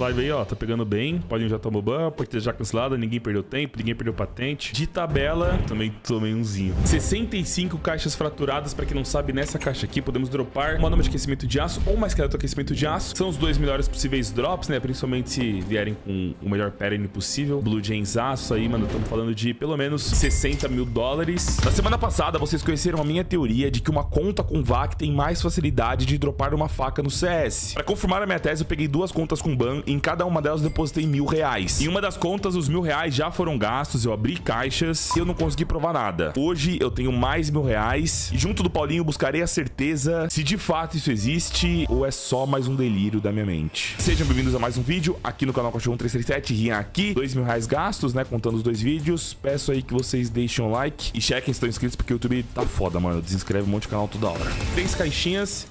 Live aí, ó, tá pegando bem. Podem já tomou ban, pode ter já cancelado, ninguém perdeu tempo, ninguém perdeu patente. De tabela, também tomei umzinho. 65 caixas fraturadas, pra quem não sabe, nessa caixa aqui podemos dropar uma nome de aquecimento de aço ou mais esqueleto aquecimento de aço. São os dois melhores possíveis drops, né? Principalmente se vierem com o melhor pattern possível. Blue Jays aço aí, mano, estamos falando de pelo menos 60 mil dólares. Na semana passada, vocês conheceram a minha teoria de que uma conta com VAC tem mais facilidade de dropar uma faca no CS. Pra confirmar a minha tese, eu peguei duas contas com ban em cada uma delas depositei mil reais. Em uma das contas, os mil reais já foram gastos, eu abri caixas e eu não consegui provar nada. Hoje eu tenho mais mil reais e junto do Paulinho buscarei a certeza se de fato isso existe ou é só mais um delírio da minha mente. Sejam bem-vindos a mais um vídeo aqui no canal Cachorro 337, Rian aqui, dois mil reais gastos, né, contando os dois vídeos. Peço aí que vocês deixem um like e chequem se estão inscritos porque o YouTube tá foda, mano. Desinscreve um monte de canal toda hora. Três caixinhas.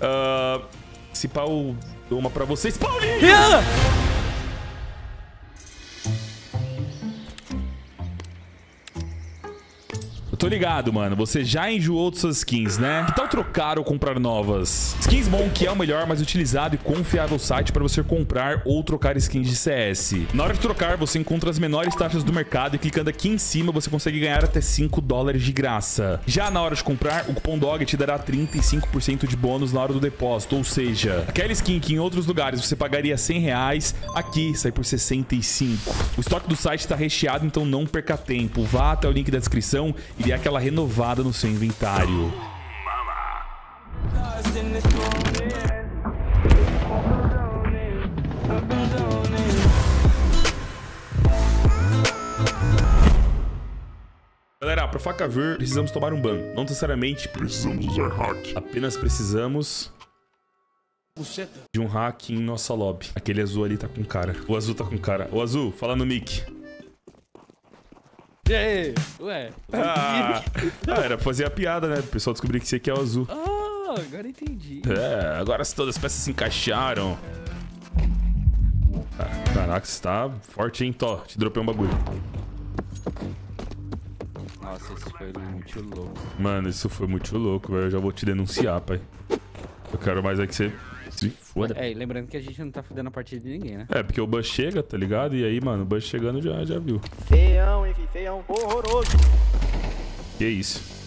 Uh, se pau, dou uma pra vocês. Paulinho! Eu tô ligado, mano. Você já enjoou de suas skins, né? Que tal trocar ou comprar novas? Skins Monk é o melhor, mais utilizado e confiável site para você comprar ou trocar skins de CS. Na hora de trocar, você encontra as menores taxas do mercado e clicando aqui em cima você consegue ganhar até 5 dólares de graça. Já na hora de comprar, o cupom DOG te dará 35% de bônus na hora do depósito, ou seja, aquela skin que em outros lugares você pagaria 100 reais, aqui sai por 65. O estoque do site está recheado, então não perca tempo. Vá até o link da descrição e dê aquela renovada no seu inventário. Galera, pra faca vir, precisamos tomar um ban. Não necessariamente Precisamos usar hack. apenas precisamos de um hack em nossa lobby. Aquele azul ali tá com cara. O azul tá com cara. O azul, fala no mic. E aí? Ué? Ah, ah, era pra fazer a piada, né? O pessoal descobrir que esse aqui é o azul. Ah, agora entendi. É, agora todas as peças se encaixaram. Ah, Caraca, você tá forte, hein? Tó, te dropei um bagulho. Nossa, isso foi muito louco. Mano, isso foi muito louco, velho. Eu já vou te denunciar, pai. Eu quero mais é que você se foda. É, e lembrando que a gente não tá fudendo a partida de ninguém, né? É, porque o Buzz chega, tá ligado? E aí, mano, o Buzz chegando já, já viu. Feião, enfim, feião, horroroso. Que isso?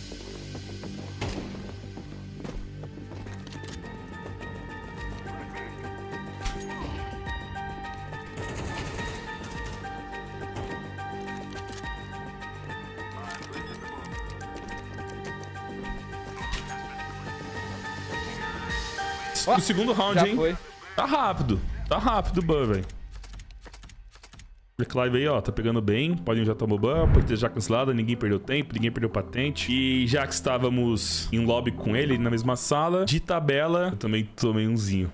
O segundo round, Já hein? foi. Tá rápido. Tá rápido o ban, velho. Black Live aí, ó, tá pegando bem. Podem já tomou ban, pode ter já cancelado, ninguém perdeu tempo, ninguém perdeu patente. E já que estávamos em lobby com ele, na mesma sala, de tabela, eu também tomei umzinho.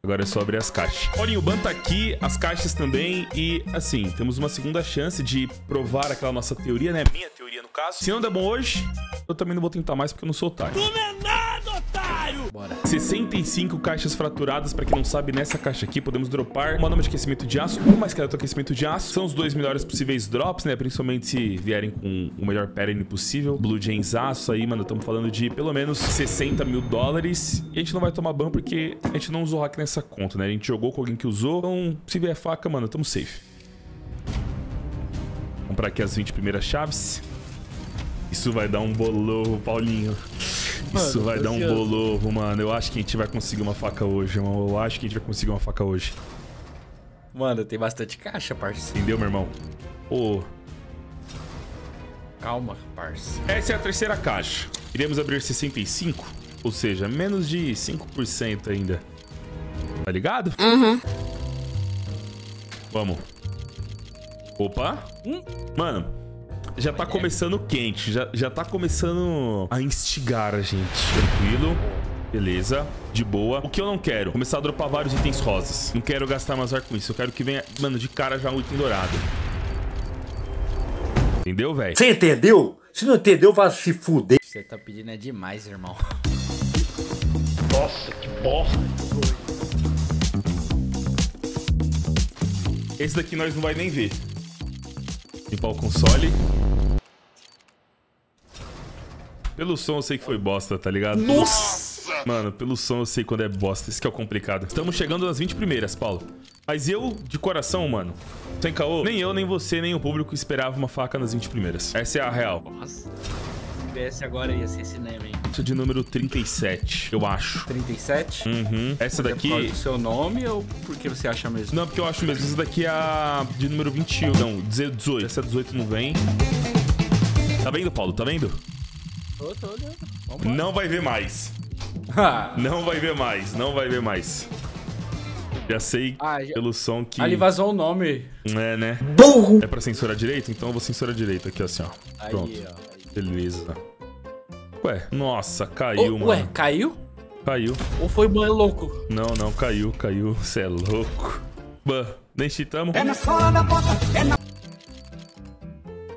Agora é só abrir as caixas. Olhem, o ban tá aqui, as caixas também. E, assim, temos uma segunda chance de provar aquela nossa teoria, né? Minha teoria, no caso. Se não der bom hoje, eu também não vou tentar mais porque eu não sou otário. Bora. 65 caixas fraturadas, pra quem não sabe, nessa caixa aqui podemos dropar uma nome de aquecimento de aço ou mais esqueleto aquecimento de aço. São os dois melhores possíveis drops, né? Principalmente se vierem com o melhor pattern possível. Blue Jays aço aí, mano, estamos falando de pelo menos 60 mil dólares. E a gente não vai tomar ban porque a gente não usou hack nessa conta, né? A gente jogou com alguém que usou. Então, se vier faca, mano, tamo safe. Vamos comprar aqui as 20 primeiras chaves. Isso vai dar um bolovo, Paulinho. Isso Mano, vai dar um bolovo, mano. Eu acho que a gente vai conseguir uma faca hoje, irmão. Eu acho que a gente vai conseguir uma faca hoje. Mano, tem bastante caixa, parça. Entendeu, meu irmão? Ô, Calma, parça. essa é a terceira caixa. Iremos abrir 65, ou seja, menos de 5% ainda. Tá ligado? Uhum. Vamos. Opa. Hum. Mano, já tá começando quente. Já, já tá começando a instigar a gente. Tranquilo. Beleza, de boa. O que eu não quero? Começar a dropar vários itens rosas. Não quero gastar mais ar com isso. Eu quero que venha, mano, de cara já um item dourado. Entendeu, velho? Você entendeu? Se não entendeu, vai se fuder. Você tá pedindo é demais, irmão. Nossa, que bosta. Esse daqui nós não vai nem ver. Limpar o console. Pelo som eu sei que foi bosta, tá ligado? Nossa! Mano, pelo som eu sei quando é bosta. Isso que é o complicado. Estamos chegando nas 20 primeiras, Paulo. Mas eu, de coração, mano, sem caô, nem eu, nem você, nem o público esperava uma faca nas 20 primeiras. Essa é a real. Nossa. Tivesse agora ia ser cinema, hein? É de número 37, eu acho. 37? Uhum. Essa Por daqui... causa do seu nome ou porque você acha mesmo? Não, porque eu acho mesmo. Essa daqui é a de número 21. Não, 18. Essa 18 não vem. Tá vendo, Paulo? Tá vendo? Tô, tô olhando. Vamos Não vai ver mais. lá. Não vai ver mais. Não vai ver mais. Já sei Ah, já- pelo som que... Ali vazou o nome. É, né? É pra censurar direito? Então eu vou censurar direito aqui, assim, ó. Aí, Pronto. ó. Aí. Beleza. Ué, nossa, caiu, Ô, mano. ué, caiu? Caiu. Ou foi banho louco? Não, não, caiu, caiu. Cê é louco. Bah, nem cheatamos.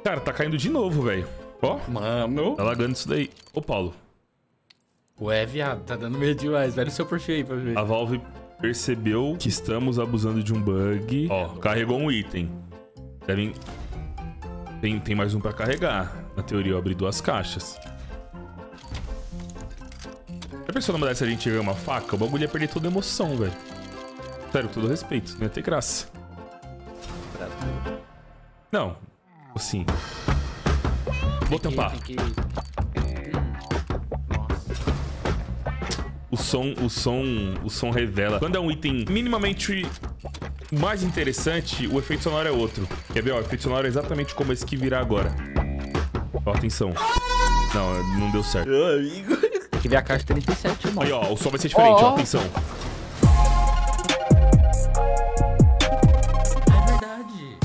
Cara, tá caindo de novo, velho. Ó, Mano. tá lagando isso daí. Ô, Paulo, Ué, viado, tá dando medo demais. Velho, o seu perfil aí pra ver. a Valve percebeu que estamos abusando de um bug. Ó, carregou um item. Devem... Tem, tem mais um pra carregar. Na teoria, eu abri duas caixas. Já pensou numa dessa a gente ganhar uma faca? O bagulho ia perder toda a emoção, velho. Sério, com todo respeito. Não ia ter graça. Não. Assim. Vou tampar. Nossa. O som, o som, o som revela. Quando é um item minimamente mais interessante, o efeito sonoro é outro. Quer ver? Ó, o efeito sonoro é exatamente como esse que virá agora. Ó, atenção. Não, não deu certo. Tem que ver a caixa 37, irmão. Aí, ó, o som vai ser diferente, ó, Ó. atenção. É verdade.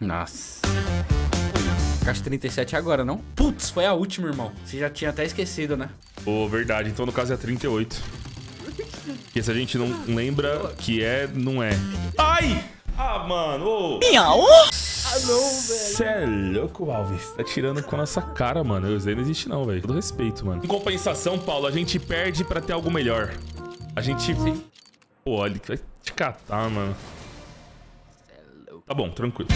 Nossa. Caixa 37 é agora, não? Putz, foi a última, irmão. Você já tinha até esquecido, né? Ô, verdade, então no caso é 38. Porque se a gente não lembra que é, não é. Ai! Ah, mano! Ô. Ah, não, velho. Cê é louco, Alves. Tá tirando com a nossa cara, mano. Isso aí não existe não, velho. Todo respeito, mano. Em compensação, Paulo, a gente perde pra ter algo melhor. A gente... Pô, olha, vai te catar, mano. Tá bom, tranquilo.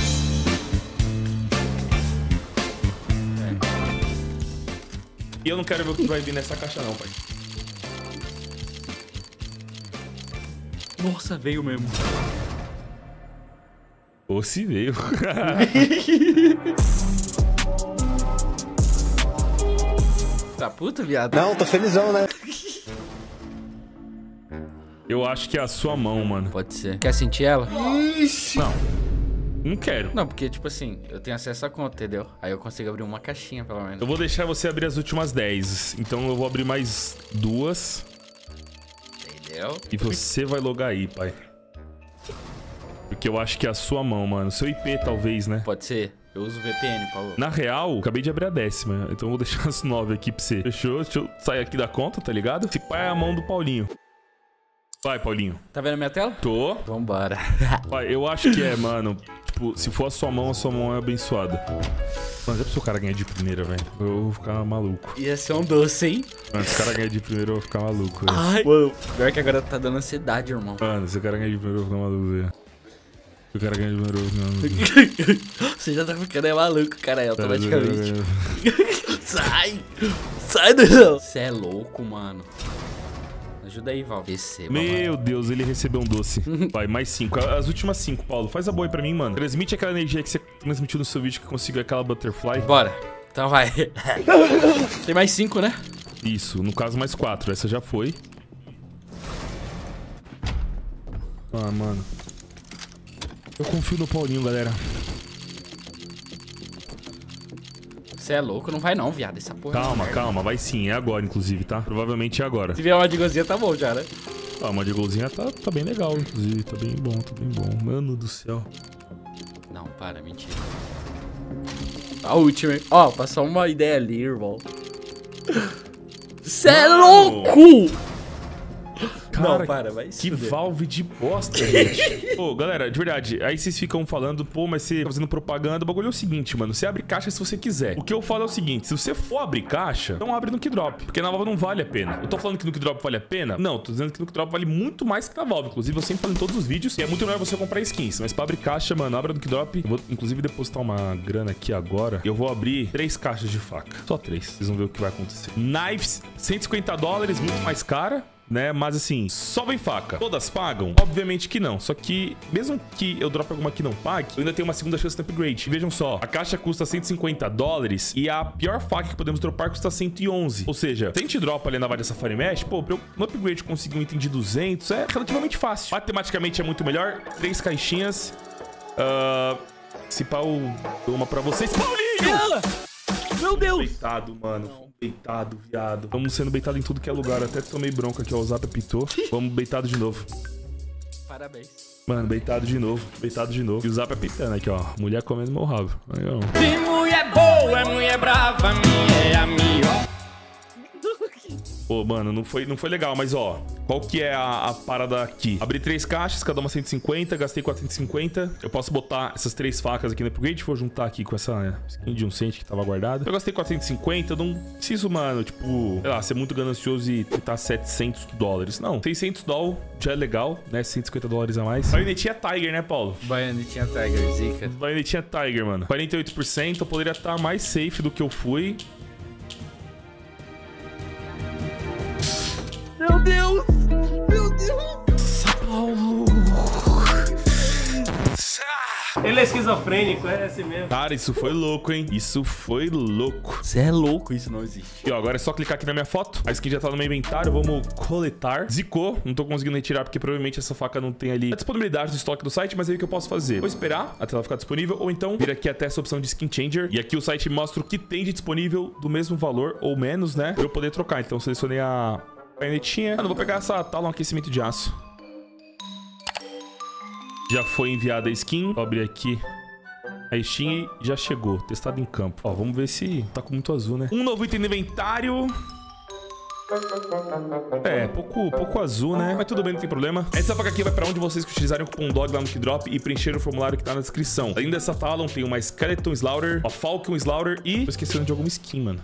E eu não quero ver o que vai vir nessa caixa não, pai. Nossa, veio mesmo. Ou se veio. Tá puto, viado? Não, tô felizão, né? eu acho que é a sua mão, mano. Pode ser. Quer sentir ela? Não. Não quero. Não, porque, tipo assim, eu tenho acesso à conta, entendeu? Aí eu consigo abrir uma caixinha, pelo menos. Eu vou deixar você abrir as últimas 10. Então eu vou abrir mais duas. Entendeu? E você vai logar aí, pai. Porque eu acho que é a sua mão, mano. Seu IP, talvez, né? Pode ser. Eu uso VPN, Paulo. Na real, acabei de abrir a décima. Então eu vou deixar as nove aqui pra você. Fechou? Deixa eu sair aqui da conta, tá ligado? Se pai é a mão do Paulinho. Vai, Paulinho. Tá vendo a minha tela? Tô. Vambora. Pai, eu acho que é, mano. Tipo, se for a sua mão, a sua mão é abençoada. Mano, já pensou o cara ganhar de primeira, velho? Eu vou ficar maluco. Ia ser um doce, hein? Mano, se o cara ganhar de primeira, eu vou ficar maluco, velho. Ai. Mano, pior que agora tá dando ansiedade, irmão. Mano, se o cara ganhar de primeira, eu vou ficar maluco, velho. O cara ganhar de ficar maluco. Você já tá ficando é maluco, cara, Tá automaticamente. Sai! Sai do Você é louco, mano. Ajuda aí, Val. Receba, mano. Meu Deus, ele recebeu um doce. Vai, mais cinco. As últimas cinco, Paulo. Faz a boa aí pra mim, mano. Transmite aquela energia que você transmitiu no seu vídeo que conseguiu aquela butterfly. Bora. Então vai. Tem mais cinco, né? Isso, no caso mais quatro. Essa já foi. Ah, mano. Eu confio no Paulinho, galera. Você é louco, não vai não, viado. Essa porra. é Calma, merda. calma. Vai sim. É agora, inclusive, tá? Provavelmente é agora. Se vier uma de gozinha, tá bom já, né? Ah, uma de golzinha tá, tá bem legal, inclusive. Tá bem bom, tá bem bom. Mano do céu. Não, para, mentira. A última, hein? Ó, passou uma ideia ali, irmão. Você é louco! Cara, não, para, vai Que fuder. valve de bosta, gente. Pô, galera, de verdade, aí vocês ficam falando, pô, mas você tá fazendo propaganda. O bagulho é o seguinte, mano. Você abre caixa se você quiser. O que eu falo é o seguinte: se você for abrir caixa, não abre no Kidrop. Porque na Valve não vale a pena. Eu tô falando que no Kidrop vale a pena? Não, tô dizendo que no Kidrop vale muito mais que na Valve. Inclusive, eu sempre falo em todos os vídeos. E é muito melhor você comprar skins. Mas pra abrir caixa, mano, abra no Kidrop. Eu vou, inclusive, depositar uma grana aqui agora. E eu vou abrir três caixas de faca. Só três. Vocês vão ver o que vai acontecer. Knives, 150 dólares, muito mais cara. Né? Mas assim, só vem faca. Todas pagam? Obviamente que não. Só que, mesmo que eu drope alguma que não pague, eu ainda tenho uma segunda chance no upgrade. Vejam só, a caixa custa 150 dólares e a pior faca que podemos dropar custa 111. Ou seja, se a gente dropa ali na Vale Safari Mesh, pô, pra eu no upgrade conseguir um item de 200 é relativamente fácil. Matematicamente é muito melhor. Três caixinhas. Uh, se pau, uma pra vocês. Paulinho! Meu Deus! Beitado, mano. Beitado, viado. Vamos sendo beitado em tudo que é lugar. Até tomei bronca aqui, ó. O Zap apitou. Vamos beitado de novo. Parabéns. Mano, beitado de novo. Beitado de novo. E o Zap apitando aqui, ó. Mulher comendo meu rabo. Aí, ó. Se mulher boa, é mulher brava, minha é a Pô, mano, não foi, não foi legal, mas ó, qual que é a, a, parada aqui? Abri três caixas, cada uma 150, gastei 450. Eu posso botar essas três facas aqui no upgrade, vou juntar aqui com essa né, skin de um cent que tava guardada. Eu gastei 450, eu não preciso, mano, tipo, sei lá, ser muito ganancioso e tentar 700 dólares. Não, 600 dólares já é legal, né? 150 dólares a mais. Baionetinha Tiger, né, Paulo? Baionetinha Tiger, zica. Baionetinha Tiger, mano. 48%, eu poderia estar mais safe do que eu fui. Meu Deus! Meu Deus! São Paulo! Ele é esquizofrênico, é assim mesmo. Cara, isso foi louco, hein? Isso foi louco. Você é louco, isso não existe. E ó, agora é só clicar aqui na minha foto. A skin já tá no meu inventário, vamos coletar. Zicou, não tô conseguindo retirar porque provavelmente essa faca não tem ali a disponibilidade do estoque do site, mas aí o que eu posso fazer? Vou esperar até ela ficar disponível ou então vir aqui até essa opção de Skin Changer. E aqui o site mostra o que tem de disponível do mesmo valor ou menos, né? Pra eu poder trocar. Então selecionei a Canetinha. Mano, vou pegar essa tala um aquecimento de aço. Já foi enviada a skin. Vou abrir aqui a Steam já chegou. Testado em campo. Ó, vamos ver se tá com muito azul, né? Um novo item no inventário. É, pouco, pouco azul, né? Mas tudo bem, não tem problema. Essa faca aqui vai pra onde vocês que utilizarem o cupom DOG lá no Kidrop e preencher o formulário que tá na descrição. Além dessa Talon, tem uma Skeleton Slaughter, uma Falcon Slaughter e... Tô esquecendo de alguma skin, mano.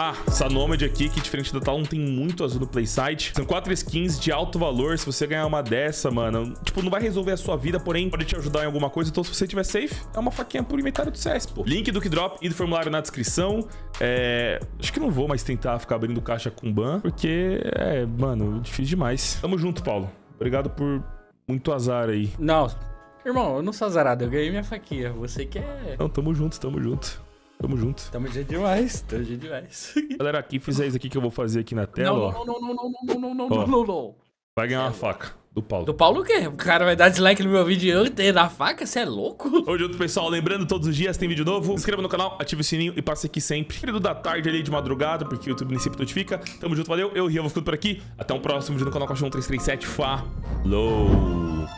Ah, essa Nomad aqui, que diferente da Talon, tem muito azul no Playsite. São quatro skins de alto valor. Se você ganhar uma dessa, mano, tipo, não vai resolver a sua vida, porém pode te ajudar em alguma coisa. Então, se você tiver safe, é uma faquinha por inventário do CS, pô. Link do Kidrop e do formulário na descrição. É... Acho que não vou mais tentar ficar abrindo caixa com ban, porque, é, mano, difícil demais. Tamo junto, Paulo. Obrigado por muito azar aí. Não, irmão, eu não sou azarado, eu ganhei minha faquinha. Você quer. Não, tamo junto, tamo junto. Tamo junto. Tamo junto demais, tamo junto demais. Galera, aqui fizer isso aqui que eu vou fazer aqui na tela, não, não, não, não, não, não, não, não, não, não, não. Vai ganhar uma faca do Paulo. Do Paulo o quê? O cara vai dar dislike no meu vídeo e eu ter na faca? Você é louco? Hoje outro pessoal, lembrando, todos os dias tem vídeo novo. Se inscreva no canal, ative o sininho e passe aqui sempre. Período da tarde ali de madrugada, porque o YouTube nem sempre notifica. Tamo junto, valeu. Eu, Ria, vou ficando por aqui. Até um próximo vídeo no canal Cachorro 337. Falou!